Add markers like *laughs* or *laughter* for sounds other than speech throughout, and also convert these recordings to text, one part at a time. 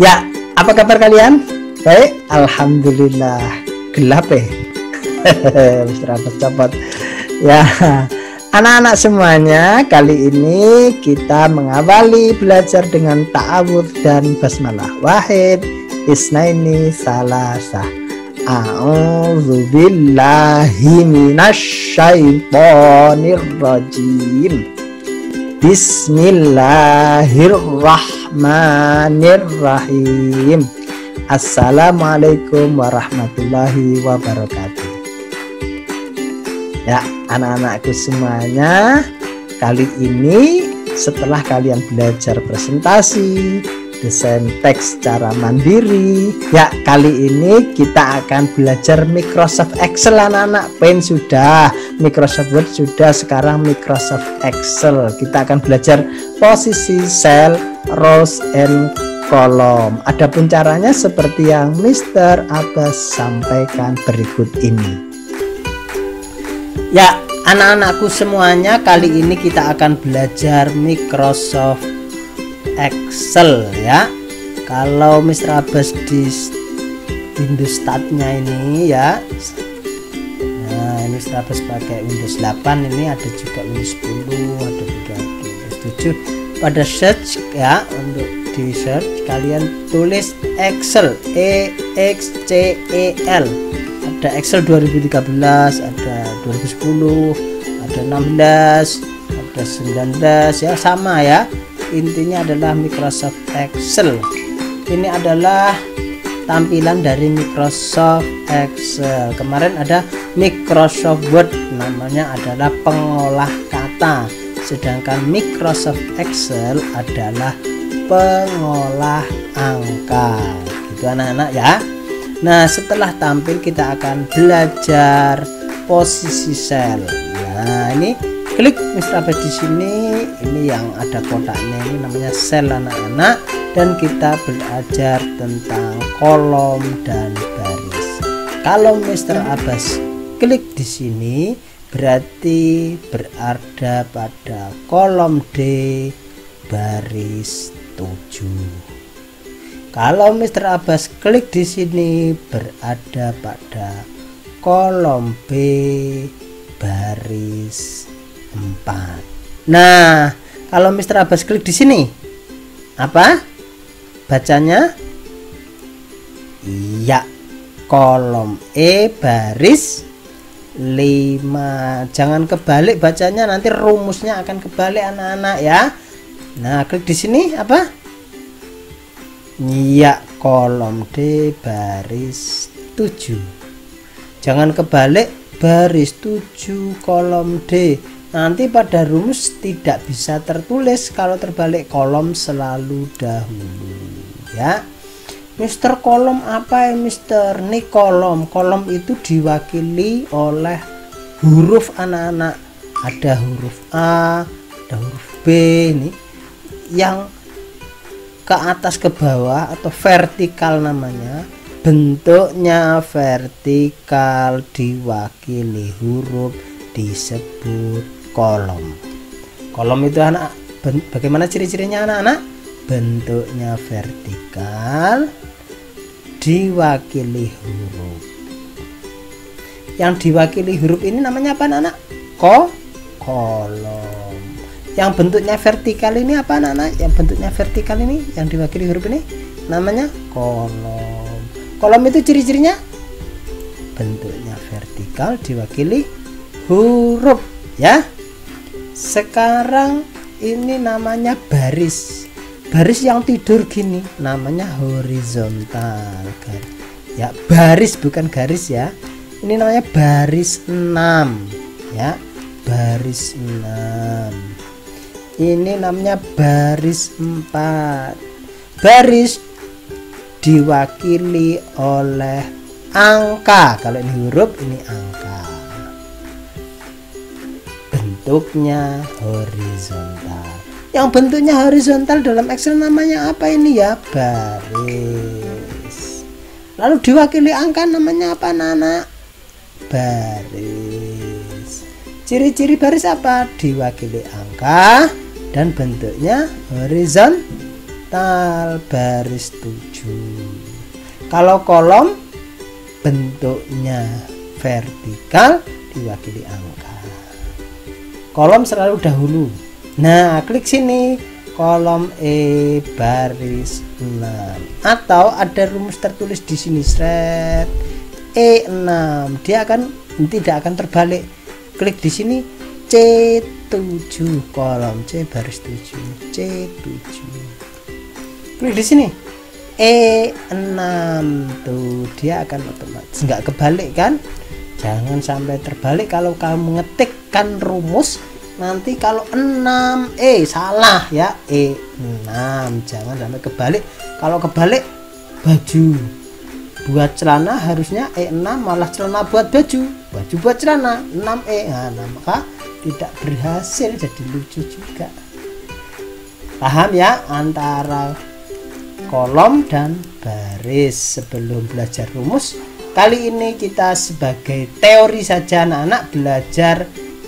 Ya, apa kabar kalian? Baik, alhamdulillah. Gelap ya. *laughs* Abbas copot. Ya, anak-anak semuanya, kali ini kita mengawali belajar dengan ta'awud dan basmalah. Wahid, isnaini, salasah. A'udzu billahi minasyaitonir rajim. Bismillahirrahmanirrahim. Assalamualaikum warahmatullahi wabarakatuh. Ya, anak-anakku semuanya, kali ini setelah kalian belajar presentasi, desain teks secara mandiri. Ya, kali ini kita akan belajar Microsoft Excel anak-anak. Paint sudah, Microsoft Word sudah, sekarang Microsoft Excel. Kita akan belajar posisi sel, rows, and column. Adapun caranya seperti yang Mr. Abbas sampaikan berikut ini. Ya, anak-anakku semuanya, kali ini kita akan belajar Microsoft Excel ya kalau Mr. Abbas di Windows ini ya Mr. Abbas pakai Windows 8 ini ada juga Windows 10 ada juga Windows 7 pada search ya untuk di search kalian tulis Excel E X C E L. Ada Excel 2013 ada 2010 ada 16 ada 19 ya sama ya. Intinya adalah Microsoft Excel. Ini adalah tampilan dari Microsoft Excel. Kemarin ada Microsoft Word namanya adalah pengolah kata. Sedangkan Microsoft Excel adalah pengolah angka. Gitu anak-anak ya. Nah setelah tampil kita akan belajar posisi sel. Nah ini klik Mr. Di sini. Ini yang ada kotaknya ini namanya sel anak-anak. Dan kita belajar tentang kolom dan baris kalau Mr. Abbas klik di sini berarti berada pada kolom D baris 7 kalau Mr. Abbas klik di sini berada pada kolom B baris 4 nah kalau Mr. Abbas klik di sini apa bacanya iya kolom E baris 5 jangan kebalik bacanya nanti rumusnya akan kebalik anak-anak ya. Nah klik di sini apa? Iya kolom D baris 7 jangan kebalik baris 7 kolom D. Nanti pada rumus tidak bisa tertulis kalau terbalik kolom selalu dahulu ya Mister kolom apa ya Mister ini kolom? Kolom itu diwakili oleh huruf anak-anak. Ada huruf A ada huruf B ini yang ke atas ke bawah atau vertikal namanya bentuknya vertikal diwakili huruf disebut kolom. Kolom itu anak bagaimana ciri-cirinya anak-anak? Bentuknya vertikal diwakili huruf. Yang diwakili huruf ini namanya apa anak-anak ko? Kolom. Yang bentuknya vertikal ini apa anak-anak yang bentuknya vertikal ini yang diwakili huruf ini namanya kolom. Kolom itu ciri-cirinya? Bentuknya vertikal diwakili huruf ya. Sekarang ini namanya baris baris yang tidur gini namanya horizontal ya baris bukan garis ya. Ini namanya baris 6 ya. Baris 6 ini namanya baris 4 baris diwakili oleh angka. Kalau ini huruf ini angka. Bentuknya horizontal yang bentuknya horizontal dalam Excel namanya apa ini? Ya baris. Lalu diwakili angka namanya apa Nana? Baris. Ciri-ciri baris apa? Diwakili angka dan bentuknya horizontal baris 7 kalau kolom bentuknya vertikal diwakili angka. Kolom selalu dahulu nah klik sini. Kolom E baris 6 atau ada rumus tertulis di sini. Seret. E6 dia akan tidak akan terbalik. Klik di sini. C7 kolom. C baris 7 C7 klik di sini. E6 tuh dia akan otomatis nggak kebalik kan? Jangan sampai terbalik kalau kamu ngetikkan rumus nanti kalau 6 E salah ya. E6 jangan sampai kebalik. Kalau kebalik baju. Buat celana harusnya E6 malah celana buat baju. Baju buat celana 6E nah, nah maka tidak berhasil. Jadi lucu juga. Paham ya? Antara kolom dan baris. Sebelum belajar rumus kali ini kita sebagai teori saja anak-anak belajar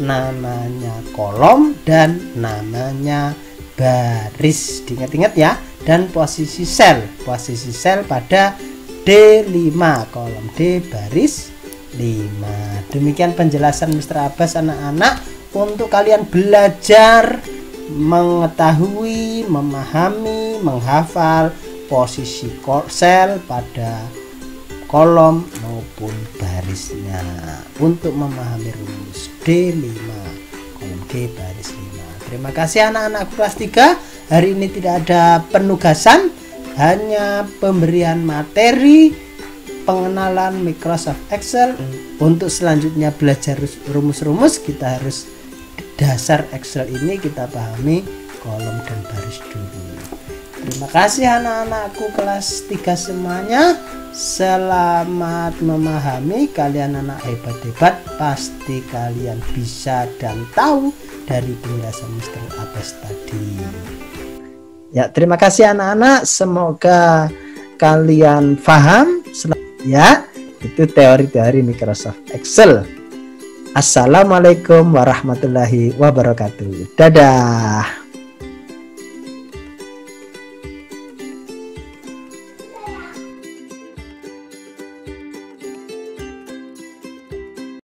namanya kolom dan namanya baris. Diingat-ingat ya. Dan posisi sel. Posisi sel pada D5 kolom D baris 5 demikian penjelasan Mr. Abbas anak-anak. Untuk kalian belajar mengetahui, memahami, menghafal posisi sel pada kolom maupun barisnya. Untuk memahami rumus D5 kolom D baris 5 terima kasih anak-anak kelas 3 hari ini tidak ada penugasan hanya pemberian materi pengenalan Microsoft Excel. Untuk selanjutnya belajar rumus-rumus kita harus dasar Excel ini kita pahami kolom dan baris dulu. Terima kasih anak-anakku kelas 3 semuanya selamat memahami kalian anak hebat-hebat pasti kalian bisa dan tahu dari penjelasan Mr. Abbas tadi ya terima kasih anak-anak semoga kalian paham ya itu teori-teori Microsoft Excel Assalamualaikum warahmatullahi wabarakatuh. Dadah.